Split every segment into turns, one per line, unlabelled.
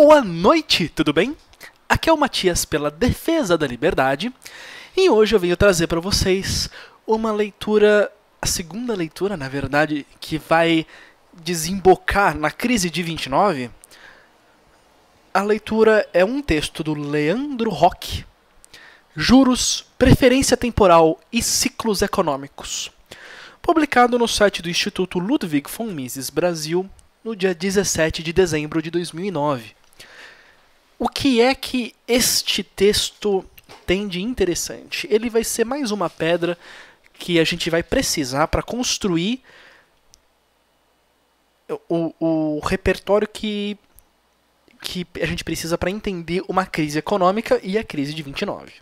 Boa noite, tudo bem? Aqui é o Matias pela Defesa da Liberdade e hoje eu venho trazer para vocês uma leitura, a segunda leitura, na verdade, que vai desembocar na crise de 29. A leitura é um texto do Leandro Roque, Juros, Preferência Temporal e Ciclos Econômicos, publicado no site do Instituto Ludwig von Mises Brasil no dia 17 de dezembro de 2009. O que é que este texto tem de interessante? Ele vai ser mais uma pedra que a gente vai precisar para construir o, o repertório que, que a gente precisa para entender uma crise econômica e a crise de 29.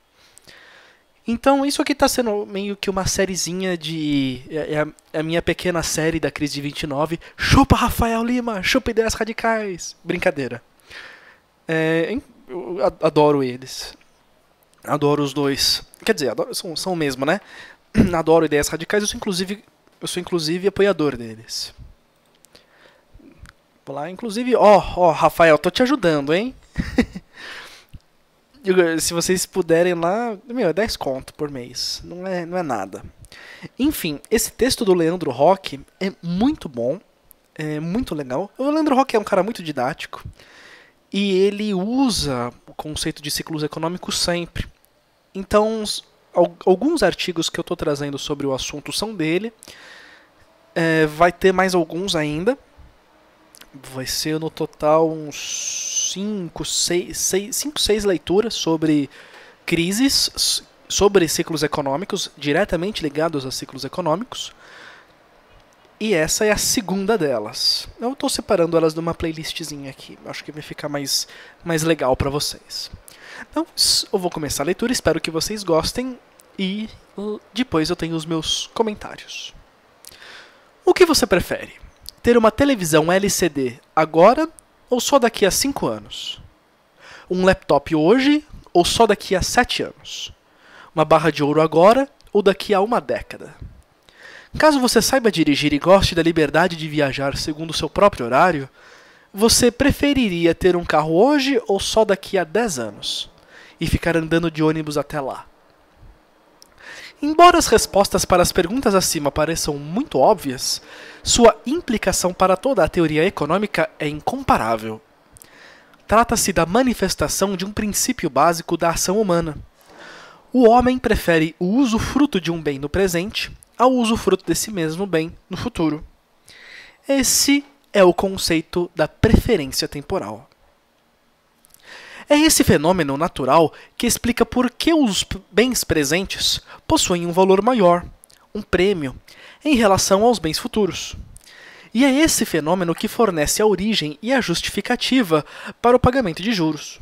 Então, isso aqui está sendo meio que uma sériezinha de. É, é a, é a, minha pequena série da crise de 29. Chupa Rafael Lima, chupa ideias radicais. Brincadeira. É, eu adoro eles. Adoro os dois. Quer dizer, adoro, são, são o mesmo, né? Adoro ideias radicais, eu sou inclusive, eu sou inclusive apoiador deles. Vou lá, inclusive, ó, ó, Rafael, tô te ajudando, hein? se vocês puderem lá, meu, é 10 conto por mês. Não é, não é nada. Enfim, esse texto do Leandro Roque é muito bom, é muito legal. O Leandro Roque é um cara muito didático e ele usa o conceito de ciclos econômicos sempre. Então, alguns artigos que eu estou trazendo sobre o assunto são dele. É, vai ter mais alguns ainda. Vai ser no total uns 5, 6, leituras sobre crises, sobre ciclos econômicos, diretamente ligados a ciclos econômicos. E essa é a segunda delas. Eu estou separando elas de uma playlistzinha aqui. Acho que vai ficar mais, mais legal para vocês. Então, eu vou começar a leitura, espero que vocês gostem e depois eu tenho os meus comentários. O que você prefere? Ter uma televisão LCD agora ou só daqui a 5 anos? Um laptop hoje ou só daqui a 7 anos? Uma barra de ouro agora ou daqui a uma década? Caso você saiba dirigir e goste da liberdade de viajar segundo seu próprio horário, você preferiria ter um carro hoje ou só daqui a 10 anos? E ficar andando de ônibus até lá? Embora as respostas para as perguntas acima pareçam muito óbvias, sua implicação para toda a teoria econômica é incomparável. Trata-se da manifestação de um princípio básico da ação humana. O homem prefere o uso fruto de um bem no presente ao uso fruto desse mesmo bem no futuro. Esse é o conceito da preferência temporal. É esse fenômeno natural que explica por que os bens presentes possuem um valor maior, um prêmio, em relação aos bens futuros. E é esse fenômeno que fornece a origem e a justificativa para o pagamento de juros.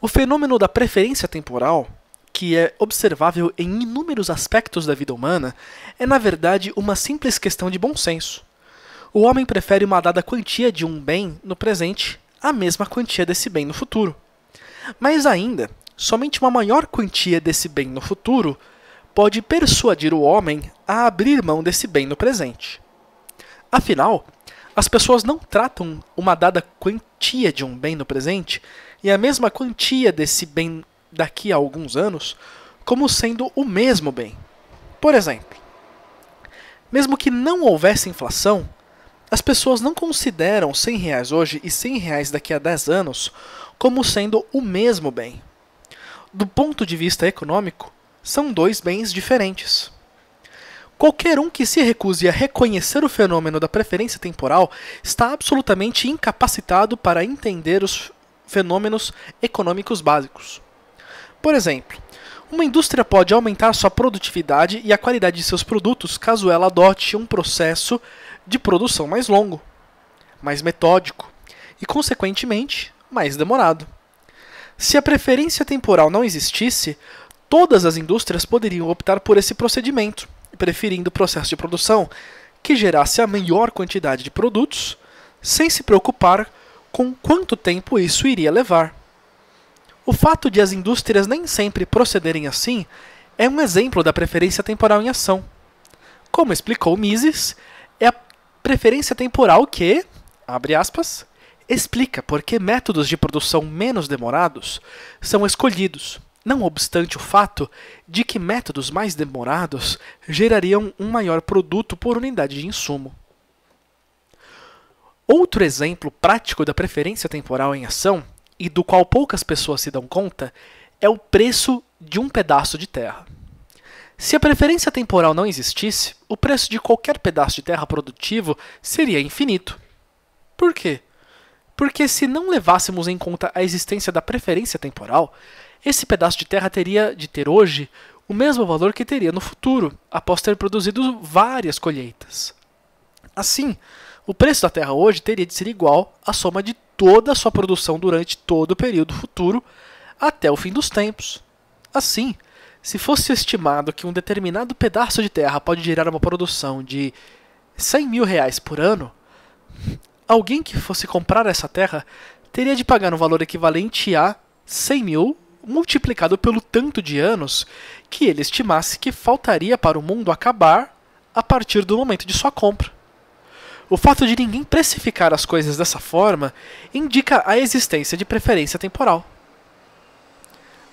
O fenômeno da preferência temporal, que é observável em inúmeros aspectos da vida humana, é na verdade uma simples questão de bom senso. O homem prefere uma dada quantia de um bem no presente à mesma quantia desse bem no futuro. Mas ainda, somente uma maior quantia desse bem no futuro pode persuadir o homem a abrir mão desse bem no presente. Afinal, as pessoas não tratam uma dada quantia de um bem no presente e a mesma quantia desse bem daqui a alguns anos como sendo o mesmo bem. Por exemplo, mesmo que não houvesse inflação, as pessoas não consideram 100 reais hoje e 100 reais daqui a 10 anos como sendo o mesmo bem. Do ponto de vista econômico, são dois bens diferentes. Qualquer um que se recuse a reconhecer o fenômeno da preferência temporal está absolutamente incapacitado para entender os fenômenos econômicos básicos. Por exemplo, uma indústria pode aumentar sua produtividade e a qualidade de seus produtos caso ela adote um processo de produção mais longo, mais metódico e, consequentemente, mais demorado. Se a preferência temporal não existisse, todas as indústrias poderiam optar por esse procedimento, preferindo o processo de produção que gerasse a maior quantidade de produtos, sem se preocupar com quanto tempo isso iria levar. O fato de as indústrias nem sempre procederem assim é um exemplo da preferência temporal em ação. Como explicou Mises, é a preferência temporal que, abre aspas, explica por que métodos de produção menos demorados são escolhidos, não obstante o fato de que métodos mais demorados gerariam um maior produto por unidade de insumo. Outro exemplo prático da preferência temporal em ação, e do qual poucas pessoas se dão conta, é o preço de um pedaço de terra. Se a preferência temporal não existisse, o preço de qualquer pedaço de terra produtivo seria infinito. Por quê? Porque se não levássemos em conta a existência da preferência temporal, esse pedaço de terra teria de ter hoje o mesmo valor que teria no futuro, após ter produzido várias colheitas. Assim, o preço da terra hoje teria de ser igual à soma de toda a sua produção durante todo o período futuro até o fim dos tempos. Assim, se fosse estimado que um determinado pedaço de terra pode gerar uma produção de 100 mil reais por ano, alguém que fosse comprar essa terra teria de pagar um valor equivalente a 100 mil multiplicado pelo tanto de anos que ele estimasse que faltaria para o mundo acabar a partir do momento de sua compra. O fato de ninguém precificar as coisas dessa forma indica a existência de preferência temporal.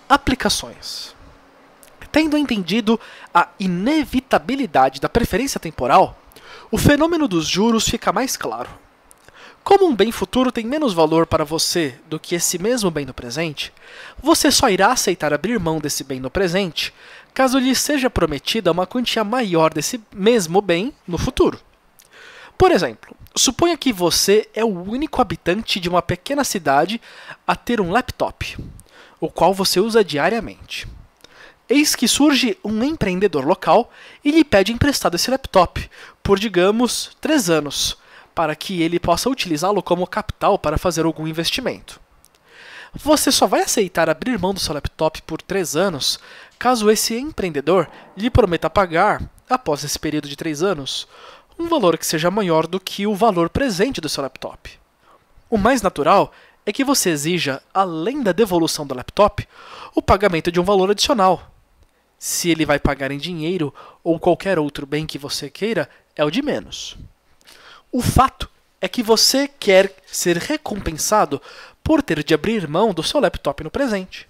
Aplicações. Tendo entendido a inevitabilidade da preferência temporal, o fenômeno dos juros fica mais claro. Como um bem futuro tem menos valor para você do que esse mesmo bem no presente, você só irá aceitar abrir mão desse bem no presente caso lhe seja prometida uma quantia maior desse mesmo bem no futuro. Por exemplo, suponha que você é o único habitante de uma pequena cidade a ter um laptop, o qual você usa diariamente. Eis que surge um empreendedor local e lhe pede emprestado esse laptop por, digamos, três anos para que ele possa utilizá-lo como capital para fazer algum investimento. Você só vai aceitar abrir mão do seu laptop por 3 anos caso esse empreendedor lhe prometa pagar, após esse período de 3 anos, um valor que seja maior do que o valor presente do seu laptop. O mais natural é que você exija, além da devolução do laptop, o pagamento de um valor adicional. Se ele vai pagar em dinheiro ou qualquer outro bem que você queira, é o de menos. O fato é que você quer ser recompensado por ter de abrir mão do seu laptop no presente.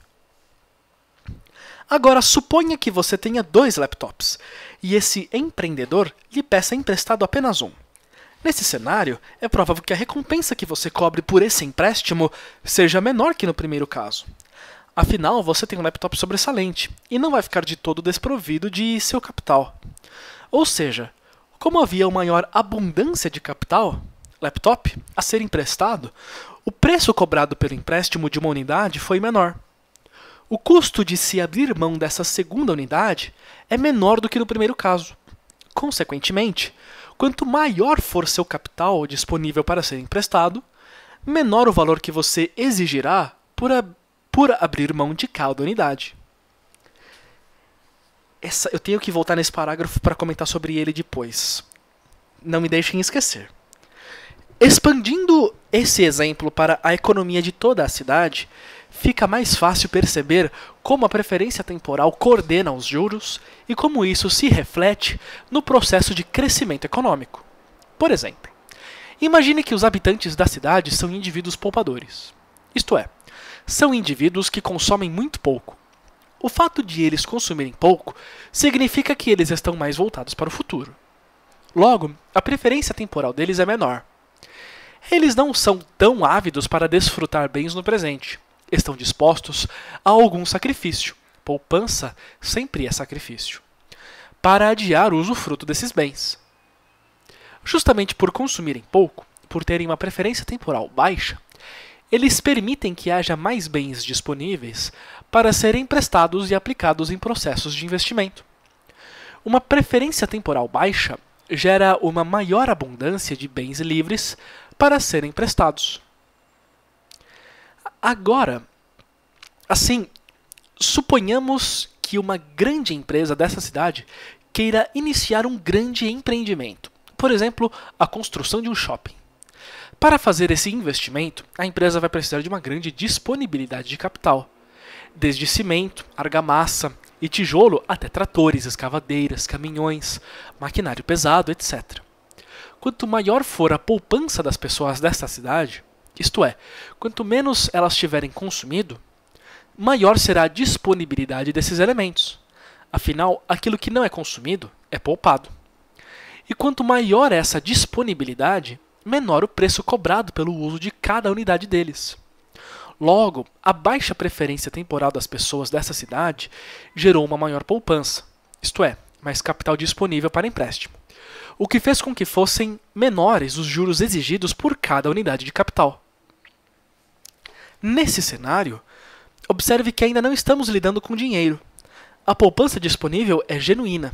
Agora, suponha que você tenha dois laptops e esse empreendedor lhe peça emprestado apenas um. Nesse cenário, é provável que a recompensa que você cobre por esse empréstimo seja menor que no primeiro caso. Afinal, você tem um laptop sobressalente e não vai ficar de todo desprovido de seu capital. Ou seja, como havia uma maior abundância de capital, laptop, a ser emprestado, o preço cobrado pelo empréstimo de uma unidade foi menor. O custo de se abrir mão dessa segunda unidade é menor do que no primeiro caso. Consequentemente, quanto maior for seu capital disponível para ser emprestado, menor o valor que você exigirá por, ab por abrir mão de cada unidade essa, eu tenho que voltar nesse parágrafo para comentar sobre ele depois. Não me deixem esquecer. Expandindo esse exemplo para a economia de toda a cidade, fica mais fácil perceber como a preferência temporal coordena os juros e como isso se reflete no processo de crescimento econômico. Por exemplo, imagine que os habitantes da cidade são indivíduos poupadores. Isto é, são indivíduos que consomem muito pouco o fato de eles consumirem pouco significa que eles estão mais voltados para o futuro. Logo, a preferência temporal deles é menor. Eles não são tão ávidos para desfrutar bens no presente. Estão dispostos a algum sacrifício. Poupança sempre é sacrifício. Para adiar o usufruto desses bens. Justamente por consumirem pouco, por terem uma preferência temporal baixa, eles permitem que haja mais bens disponíveis para serem emprestados e aplicados em processos de investimento. Uma preferência temporal baixa gera uma maior abundância de bens livres para serem emprestados. Agora, assim, suponhamos que uma grande empresa dessa cidade queira iniciar um grande empreendimento, por exemplo, a construção de um shopping. Para fazer esse investimento, a empresa vai precisar de uma grande disponibilidade de capital, desde cimento, argamassa e tijolo até tratores, escavadeiras, caminhões, maquinário pesado, etc. Quanto maior for a poupança das pessoas desta cidade, Isto é, quanto menos elas tiverem consumido, maior será a disponibilidade desses elementos. Afinal, aquilo que não é consumido é poupado. E quanto maior essa disponibilidade, menor o preço cobrado pelo uso de cada unidade deles. Logo, a baixa preferência temporal das pessoas dessa cidade gerou uma maior poupança, isto é, mais capital disponível para empréstimo, o que fez com que fossem menores os juros exigidos por cada unidade de capital. Nesse cenário, observe que ainda não estamos lidando com dinheiro. A poupança disponível é genuína.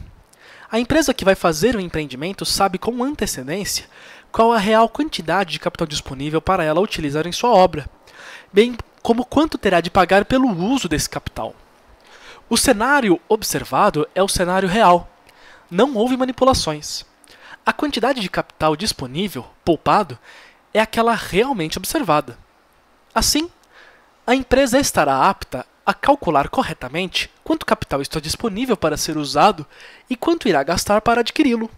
A empresa que vai fazer o empreendimento sabe com antecedência qual a real quantidade de capital disponível para ela utilizar em sua obra, bem como quanto terá de pagar pelo uso desse capital. O cenário observado é o cenário real. Não houve manipulações. A quantidade de capital disponível, poupado, é aquela realmente observada. Assim, a empresa estará apta a calcular corretamente quanto capital está disponível para ser usado e quanto irá gastar para adquiri-lo.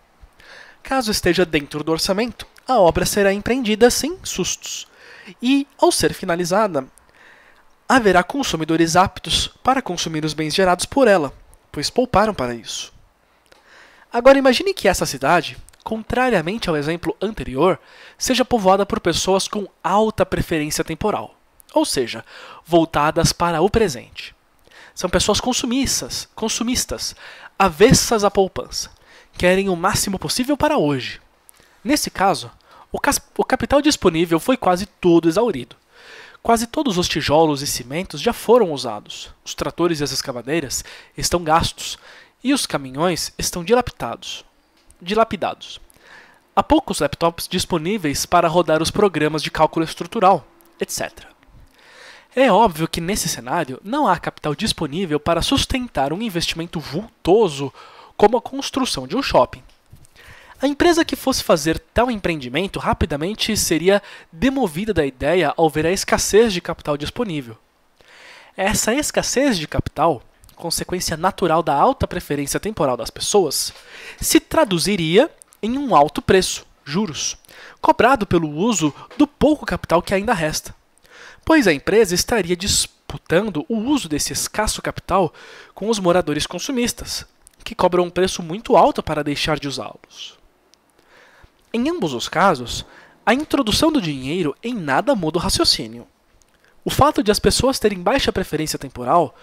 Caso esteja dentro do orçamento, a obra será empreendida sem sustos. E, ao ser finalizada, haverá consumidores aptos para consumir os bens gerados por ela, pois pouparam para isso. Agora imagine que essa cidade, contrariamente ao exemplo anterior, seja povoada por pessoas com alta preferência temporal ou seja, voltadas para o presente. São pessoas consumistas, consumistas, avessas à poupança, querem o máximo possível para hoje. Nesse caso, o, o capital disponível foi quase todo exaurido. Quase todos os tijolos e cimentos já foram usados, os tratores e as escavadeiras estão gastos e os caminhões estão dilapidados. Dilapidados. Há poucos laptops disponíveis para rodar os programas de cálculo estrutural, etc. É óbvio que nesse cenário não há capital disponível para sustentar um investimento vultoso como a construção de um shopping. A empresa que fosse fazer tal empreendimento rapidamente seria demovida da ideia ao ver a escassez de capital disponível. Essa escassez de capital, consequência natural da alta preferência temporal das pessoas, se traduziria em um alto preço, juros, cobrado pelo uso do pouco capital que ainda resta pois a empresa estaria disputando o uso desse escasso capital com os moradores consumistas, que cobram um preço muito alto para deixar de usá-los. Em ambos os casos, a introdução do dinheiro em nada muda o raciocínio. O fato de as pessoas terem baixa preferência temporal,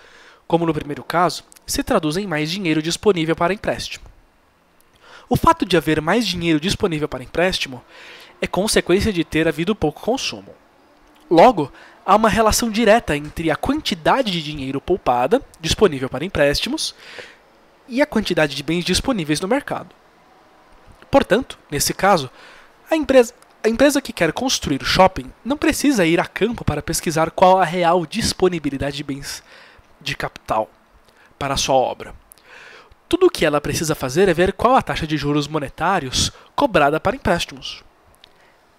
como no primeiro caso, se traduz em mais dinheiro disponível para empréstimo. O fato de haver mais dinheiro disponível para empréstimo é consequência de ter havido pouco consumo. Logo, há uma relação direta entre a quantidade de dinheiro poupada, disponível para empréstimos, e a quantidade de bens disponíveis no mercado. Portanto, nesse caso, a empresa, a empresa que quer construir o shopping não precisa ir a campo para pesquisar qual a real disponibilidade de bens de capital para a sua obra. Tudo o que ela precisa fazer é ver qual a taxa de juros monetários cobrada para empréstimos.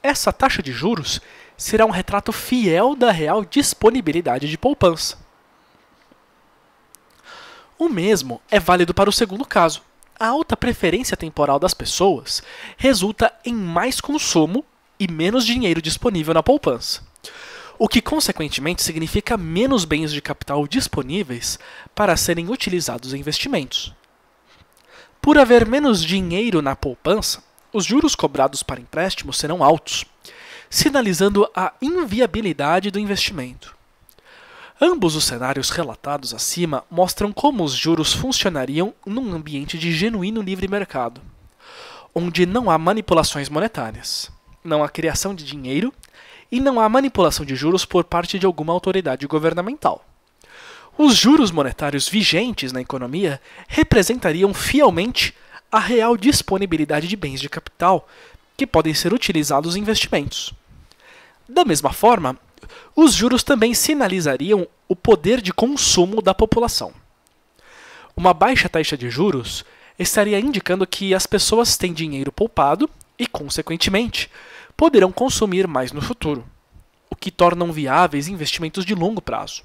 Essa taxa de juros será um retrato fiel da real disponibilidade de poupança. O mesmo é válido para o segundo caso. A alta preferência temporal das pessoas resulta em mais consumo e menos dinheiro disponível na poupança, o que consequentemente significa menos bens de capital disponíveis para serem utilizados em investimentos. Por haver menos dinheiro na poupança, os juros cobrados para empréstimos serão altos, sinalizando a inviabilidade do investimento. Ambos os cenários relatados acima mostram como os juros funcionariam num ambiente de genuíno livre mercado, onde não há manipulações monetárias, não há criação de dinheiro e não há manipulação de juros por parte de alguma autoridade governamental. Os juros monetários vigentes na economia representariam fielmente a real disponibilidade de bens de capital que podem ser utilizados em investimentos. Da mesma forma, os juros também sinalizariam o poder de consumo da população. Uma baixa taxa de juros estaria indicando que as pessoas têm dinheiro poupado e, consequentemente, poderão consumir mais no futuro, o que tornam viáveis investimentos de longo prazo.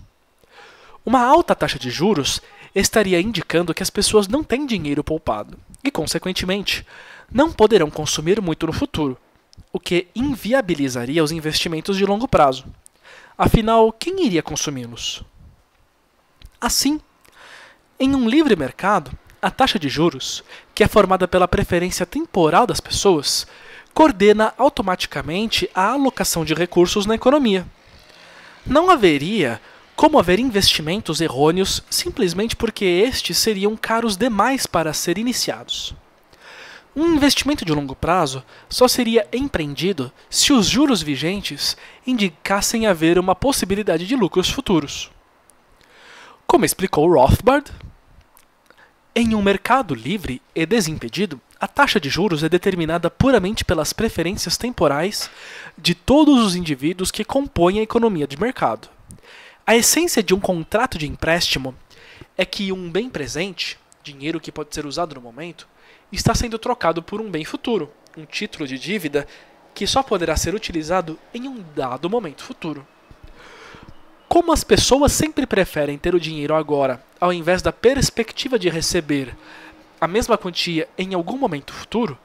Uma alta taxa de juros estaria indicando que as pessoas não têm dinheiro poupado e, consequentemente, não poderão consumir muito no futuro, o que inviabilizaria os investimentos de longo prazo. Afinal, quem iria consumi-los? Assim, em um livre mercado, a taxa de juros, que é formada pela preferência temporal das pessoas, coordena automaticamente a alocação de recursos na economia. Não haveria como haver investimentos errôneos simplesmente porque estes seriam caros demais para ser iniciados. Um investimento de longo prazo só seria empreendido se os juros vigentes indicassem haver uma possibilidade de lucros futuros. Como explicou Rothbard, em um mercado livre e desimpedido, a taxa de juros é determinada puramente pelas preferências temporais de todos os indivíduos que compõem a economia de mercado. A essência de um contrato de empréstimo é que um bem presente, dinheiro que pode ser usado no momento, está sendo trocado por um bem futuro, um título de dívida que só poderá ser utilizado em um dado momento futuro. Como as pessoas sempre preferem ter o dinheiro agora, ao invés da perspectiva de receber a mesma quantia em algum momento futuro,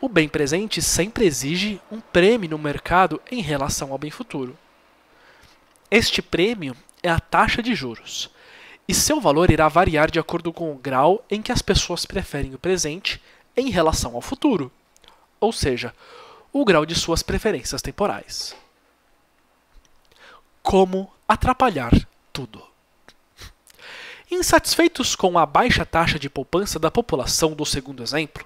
o bem presente sempre exige um prêmio no mercado em relação ao bem futuro. Este prêmio é a taxa de juros, e seu valor irá variar de acordo com o grau em que as pessoas preferem o presente em relação ao futuro, ou seja, o grau de suas preferências temporais. Como atrapalhar tudo. Insatisfeitos com a baixa taxa de poupança da população do segundo exemplo,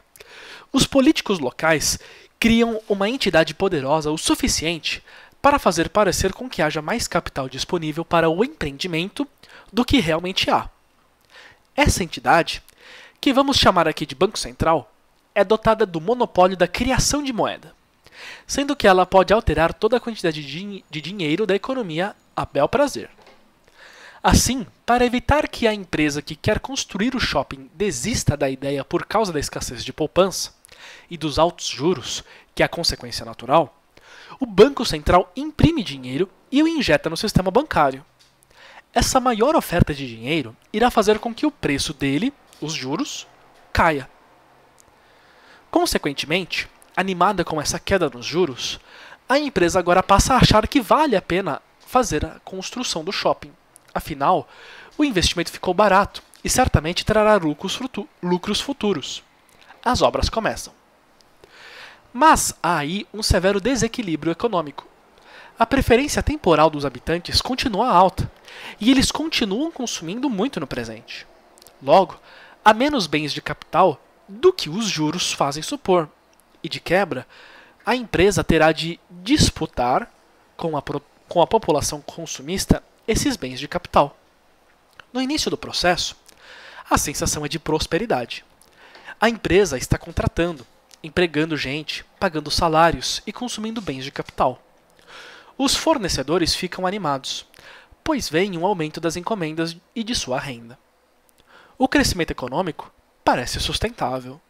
os políticos locais criam uma entidade poderosa o suficiente para fazer parecer com que haja mais capital disponível para o empreendimento do que realmente há. Essa entidade, que vamos chamar aqui de Banco Central, é dotada do monopólio da criação de moeda sendo que ela pode alterar toda a quantidade de, dinheiro da economia a bel prazer. Assim, para evitar que a empresa que quer construir o shopping desista da ideia por causa da escassez de poupança e dos altos juros, que é a consequência natural, o Banco Central imprime dinheiro e o injeta no sistema bancário. Essa maior oferta de dinheiro irá fazer com que o preço dele, os juros, caia. Consequentemente, animada com essa queda nos juros, a empresa agora passa a achar que vale a pena fazer a construção do shopping. Afinal, o investimento ficou barato e certamente trará lucros, futuros. As obras começam. Mas há aí um severo desequilíbrio econômico. A preferência temporal dos habitantes continua alta e eles continuam consumindo muito no presente. Logo, há menos bens de capital do que os juros fazem supor e de quebra, a empresa terá de disputar com a, com a população consumista esses bens de capital. No início do processo, a sensação é de prosperidade. A empresa está contratando, empregando gente, pagando salários e consumindo bens de capital. Os fornecedores ficam animados, pois veem um aumento das encomendas e de sua renda. O crescimento econômico parece sustentável.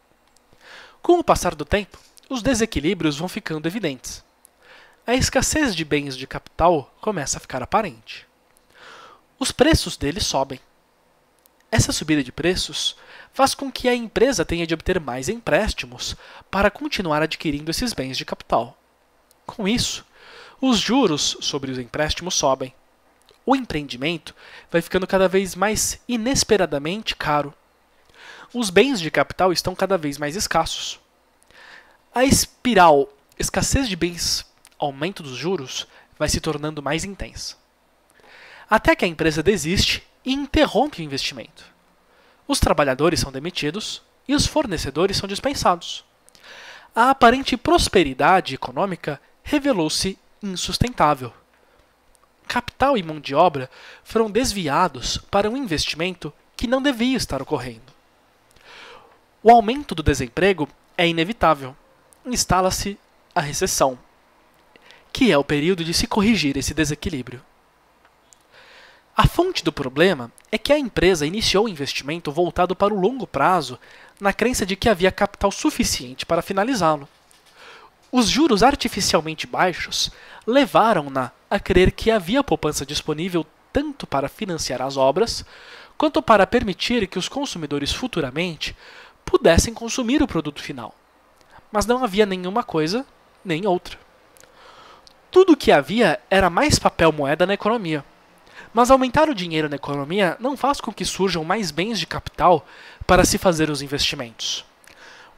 Com o passar do tempo, os desequilíbrios vão ficando evidentes. A escassez de bens de capital começa a ficar aparente. Os preços deles sobem. Essa subida de preços faz com que a empresa tenha de obter mais empréstimos para continuar adquirindo esses bens de capital. Com isso, os juros sobre os empréstimos sobem. O empreendimento vai ficando cada vez mais inesperadamente caro os bens de capital estão cada vez mais escassos. A espiral escassez de bens, aumento dos juros, vai se tornando mais intensa. Até que a empresa desiste e interrompe o investimento. Os trabalhadores são demitidos e os fornecedores são dispensados. A aparente prosperidade econômica revelou-se insustentável. Capital e mão de obra foram desviados para um investimento que não devia estar ocorrendo. O aumento do desemprego é inevitável. Instala-se a recessão, que é o período de se corrigir esse desequilíbrio. A fonte do problema é que a empresa iniciou o investimento voltado para o longo prazo, na crença de que havia capital suficiente para finalizá-lo. Os juros artificialmente baixos levaram-na a crer que havia poupança disponível tanto para financiar as obras, quanto para permitir que os consumidores futuramente pudessem consumir o produto final. Mas não havia nenhuma coisa nem outra. Tudo o que havia era mais papel moeda na economia. Mas aumentar o dinheiro na economia não faz com que surjam mais bens de capital para se fazer os investimentos.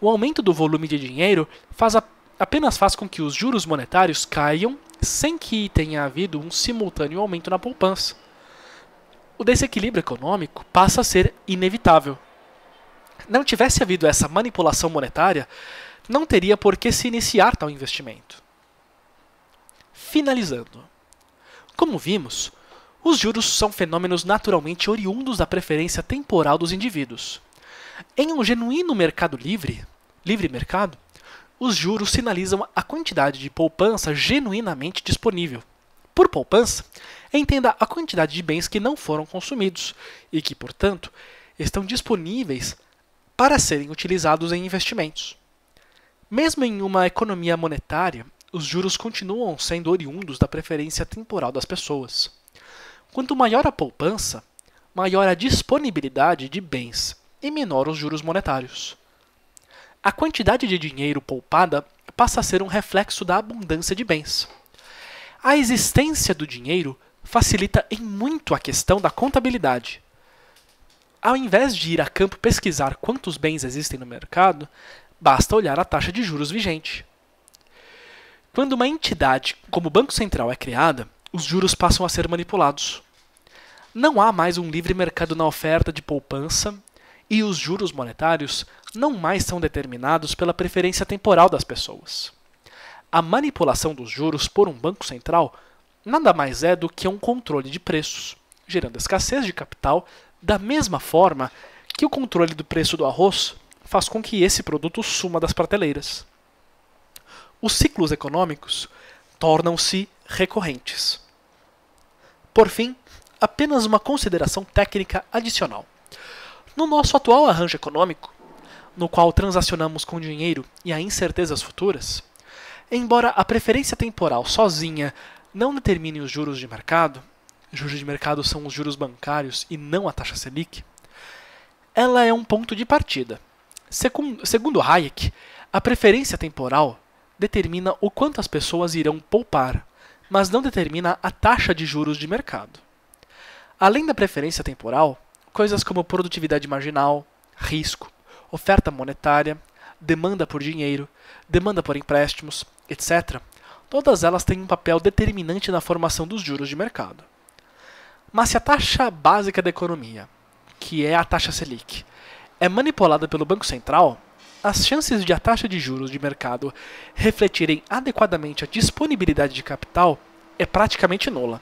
O aumento do volume de dinheiro faz a, apenas faz com que os juros monetários caiam sem que tenha havido um simultâneo aumento na poupança. O desequilíbrio econômico passa a ser inevitável. Não tivesse havido essa manipulação monetária, não teria por que se iniciar tal investimento. Finalizando. Como vimos, os juros são fenômenos naturalmente oriundos da preferência temporal dos indivíduos. Em um genuíno mercado livre, livre mercado, os juros sinalizam a quantidade de poupança genuinamente disponível. Por poupança, entenda a quantidade de bens que não foram consumidos e que, portanto, estão disponíveis para serem utilizados em investimentos. Mesmo em uma economia monetária, os juros continuam sendo oriundos da preferência temporal das pessoas. Quanto maior a poupança, maior a disponibilidade de bens e menor os juros monetários. A quantidade de dinheiro poupada passa a ser um reflexo da abundância de bens. A existência do dinheiro facilita em muito a questão da contabilidade. Ao invés de ir a campo pesquisar quantos bens existem no mercado, basta olhar a taxa de juros vigente. Quando uma entidade como o Banco Central é criada, os juros passam a ser manipulados. Não há mais um livre mercado na oferta de poupança e os juros monetários não mais são determinados pela preferência temporal das pessoas. A manipulação dos juros por um banco central nada mais é do que um controle de preços, gerando escassez de capital, da mesma forma que o controle do preço do arroz faz com que esse produto suma das prateleiras os ciclos econômicos tornam-se recorrentes. Por fim, apenas uma consideração técnica adicional. No nosso atual arranjo econômico, no qual transacionamos com dinheiro e a incertezas futuras, embora a preferência temporal sozinha não determine os juros de mercado, juros de mercado são os juros bancários e não a taxa Selic, ela é um ponto de partida. Segundo Hayek, a preferência temporal determina o quanto as pessoas irão poupar, mas não determina a taxa de juros de mercado. Além da preferência temporal, coisas como produtividade marginal, risco, oferta monetária, demanda por dinheiro, demanda por empréstimos, etc., todas elas têm um papel determinante na formação dos juros de mercado. Mas se a taxa básica da economia, que é a taxa Selic, é manipulada pelo Banco Central, as chances de a taxa de juros de mercado refletirem adequadamente a disponibilidade de capital é praticamente nula.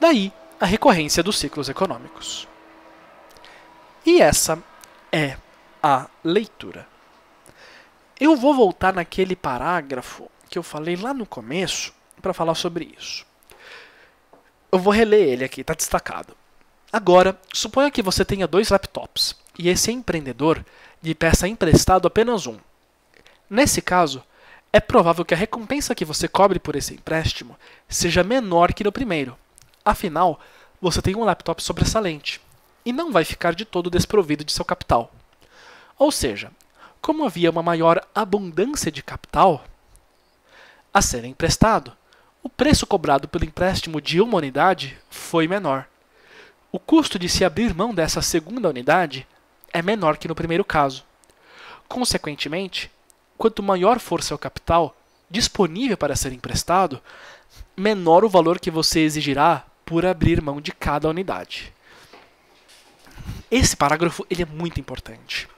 Daí a recorrência dos ciclos econômicos. E essa é a leitura. Eu vou voltar naquele parágrafo que eu falei lá no começo para falar sobre isso. Eu vou reler ele aqui, está destacado. Agora, suponha que você tenha dois laptops e esse empreendedor lhe peça emprestado apenas um. Nesse caso, é provável que a recompensa que você cobre por esse empréstimo seja menor que no primeiro. Afinal, você tem um laptop sobressalente e não vai ficar de todo desprovido de seu capital. Ou seja, como havia uma maior abundância de capital a ser emprestado, o preço cobrado pelo empréstimo de uma unidade foi menor. O custo de se abrir mão dessa segunda unidade é menor que no primeiro caso. Consequentemente, quanto maior for seu capital disponível para ser emprestado, menor o valor que você exigirá por abrir mão de cada unidade. Esse parágrafo ele é muito importante.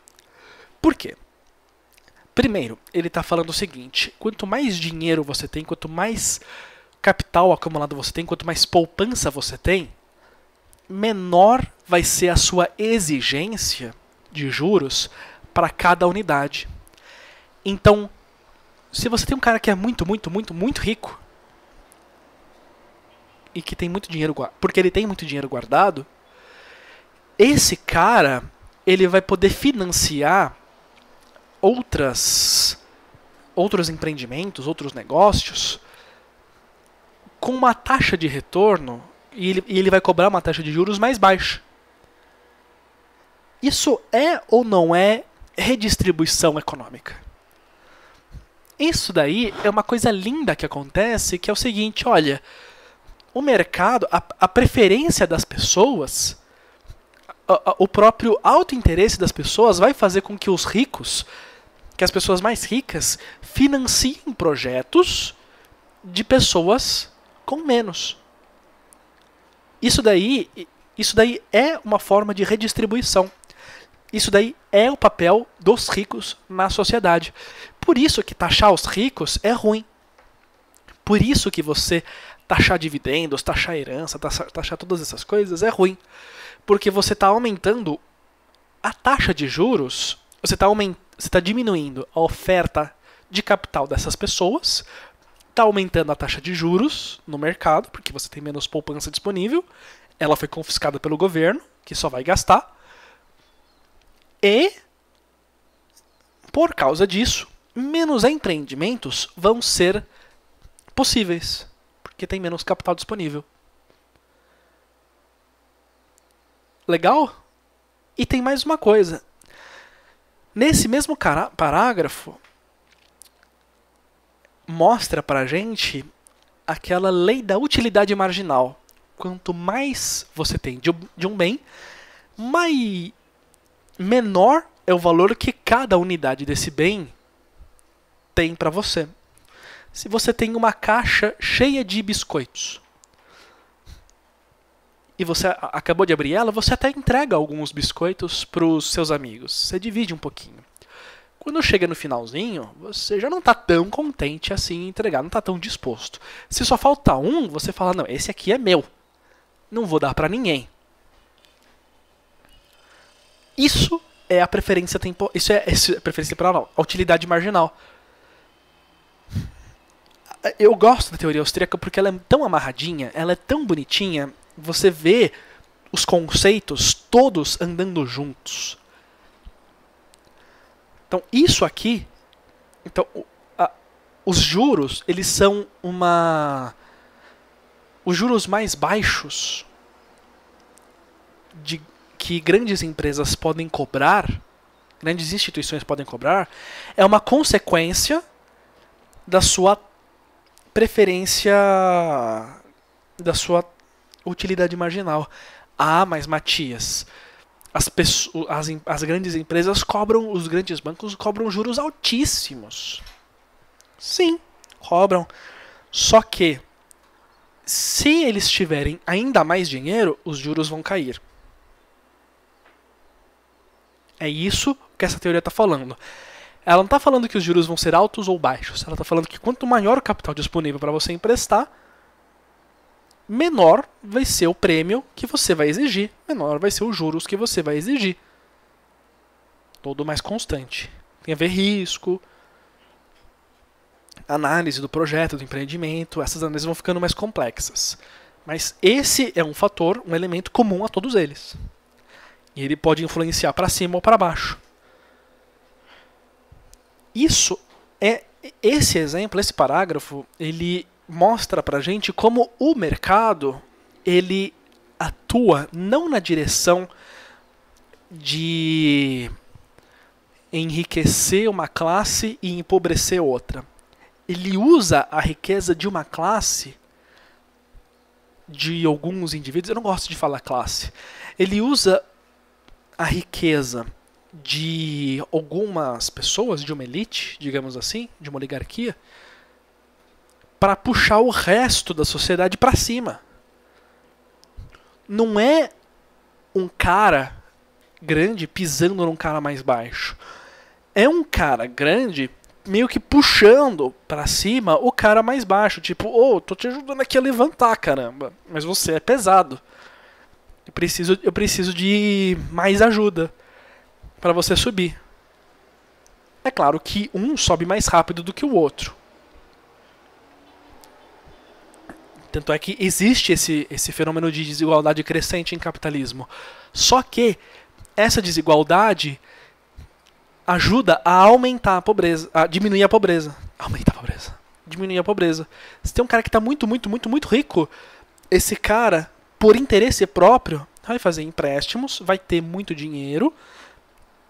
Por quê? Primeiro, ele está falando o seguinte: quanto mais dinheiro você tem, quanto mais capital acumulado você tem, quanto mais poupança você tem, menor vai ser a sua exigência de juros para cada unidade. Então, se você tem um cara que é muito, muito, muito, muito rico e que tem muito dinheiro, porque ele tem muito dinheiro guardado, esse cara ele vai poder financiar outras outros empreendimentos, outros negócios com uma taxa de retorno e ele, e ele vai cobrar uma taxa de juros mais baixa. Isso é ou não é redistribuição econômica? isso daí é uma coisa linda que acontece, que é o seguinte, olha, o mercado, a, a preferência das pessoas, a, a, o próprio autointeresse das pessoas vai fazer com que os ricos, que as pessoas mais ricas, financiem projetos de pessoas com menos. Isso daí, isso daí é uma forma de redistribuição. Isso daí é o papel dos ricos na sociedade. Por isso que taxar os ricos é ruim. Por isso que você taxar dividendos, taxar herança, taxar, taxar todas essas coisas é ruim. Porque você está aumentando a taxa de juros, você está tá diminuindo a oferta de capital dessas pessoas, está aumentando a taxa de juros no mercado, porque você tem menos poupança disponível, ela foi confiscada pelo governo, que só vai gastar. E, por causa disso, menos empreendimentos vão ser possíveis, porque tem menos capital disponível. Legal? E tem mais uma coisa. Nesse mesmo parágrafo, mostra pra gente aquela lei da utilidade marginal. Quanto mais você tem de um bem, mais menor é o valor que cada unidade desse bem tem para você. Se você tem uma caixa cheia de biscoitos e você acabou de abrir ela, você até entrega alguns biscoitos para os seus amigos. Você divide um pouquinho. Quando chega no finalzinho, você já não está tão contente assim em entregar, não está tão disposto. Se só falta um, você fala: não, esse aqui é meu. Não vou dar para ninguém. Isso é a preferência temporal. Isso é, isso é preferência temporal, não. A utilidade marginal. Eu gosto da teoria austríaca porque ela é tão amarradinha, ela é tão bonitinha. Você vê os conceitos todos andando juntos. Então, isso aqui. Então, a, os juros, eles são uma. Os juros mais baixos de, que grandes empresas podem cobrar, grandes instituições podem cobrar, é uma consequência da sua preferência, da sua utilidade marginal. Ah, mas Matias, as, pessoas, as, as grandes empresas cobram, os grandes bancos cobram juros altíssimos. Sim, cobram. Só que, se eles tiverem ainda mais dinheiro, os juros vão cair. É isso que essa teoria está falando. Ela não está falando que os juros vão ser altos ou baixos. Ela está falando que quanto maior o capital disponível para você emprestar, menor vai ser o prêmio que você vai exigir, menor vai ser os juros que você vai exigir. Todo mais constante. Tem a ver risco, análise do projeto, do empreendimento, essas análises vão ficando mais complexas. Mas esse é um fator, um elemento comum a todos eles. E ele pode influenciar para cima ou para baixo. Isso é esse exemplo, esse parágrafo, ele mostra pra gente como o mercado ele atua não na direção de enriquecer uma classe e empobrecer outra. Ele usa a riqueza de uma classe de alguns indivíduos, eu não gosto de falar classe. Ele usa a riqueza de algumas pessoas, de uma elite, digamos assim, de uma oligarquia, para puxar o resto da sociedade para cima. Não é um cara grande pisando num cara mais baixo. É um cara grande meio que puxando para cima o cara mais baixo, tipo, ô, oh, tô te ajudando aqui a levantar, caramba, mas você é pesado. Eu preciso, eu preciso de mais ajuda para você subir. É claro que um sobe mais rápido do que o outro. Tanto é que existe esse, esse fenômeno de desigualdade crescente em capitalismo. Só que essa desigualdade ajuda a aumentar a pobreza, a diminuir a pobreza. Aumentar a pobreza. Diminuir a pobreza. Se tem um cara que está muito, muito, muito, muito rico, esse cara, por interesse próprio, vai fazer empréstimos, vai ter muito dinheiro,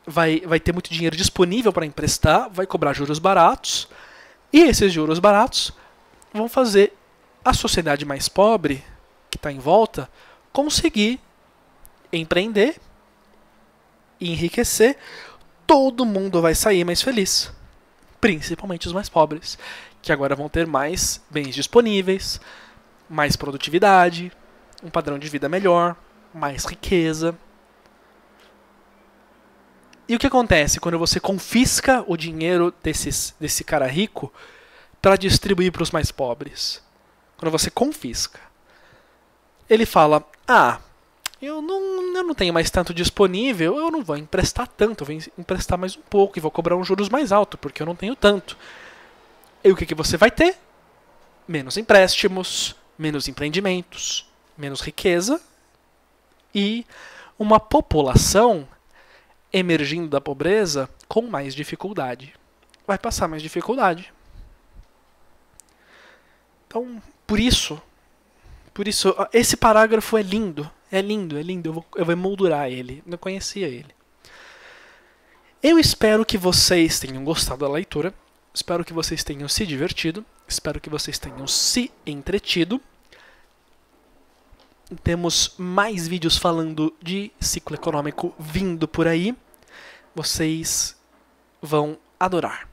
vai, vai ter muito dinheiro disponível para emprestar, vai cobrar juros baratos E esses juros baratos vão fazer a sociedade mais pobre, que está em volta, conseguir empreender, enriquecer, todo mundo vai sair mais feliz. Principalmente os mais pobres, que agora vão ter mais bens disponíveis, mais produtividade, um padrão de vida melhor, mais riqueza. E o que acontece quando você confisca o dinheiro desses, desse cara rico para distribuir para os mais pobres? Quando você confisca. Ele fala: Ah, eu não, eu não tenho mais tanto disponível, eu não vou emprestar tanto, eu vou emprestar mais um pouco e vou cobrar um juros mais alto, porque eu não tenho tanto. E o que, que você vai ter? Menos empréstimos, menos empreendimentos, menos riqueza e uma população emergindo da pobreza com mais dificuldade. Vai passar mais dificuldade. Então, por isso, por isso, esse parágrafo é lindo. É lindo, é lindo. Eu vou, eu vou emoldurar ele. Não conhecia ele. Eu espero que vocês tenham gostado da leitura. Espero que vocês tenham se divertido. Espero que vocês tenham se entretido. Temos mais vídeos falando de ciclo econômico vindo por aí. Vocês vão adorar.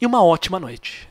E uma ótima noite.